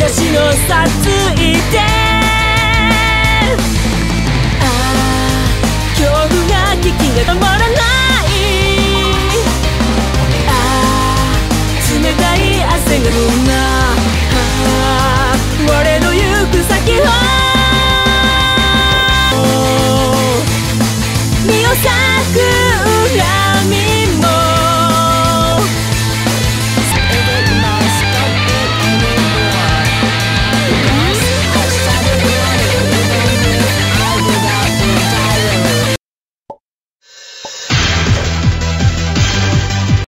出しのさつい。てああ恐怖が危機が止まらない。ああ冷たい汗が飛んだああ俺の行く先を身を裂く裏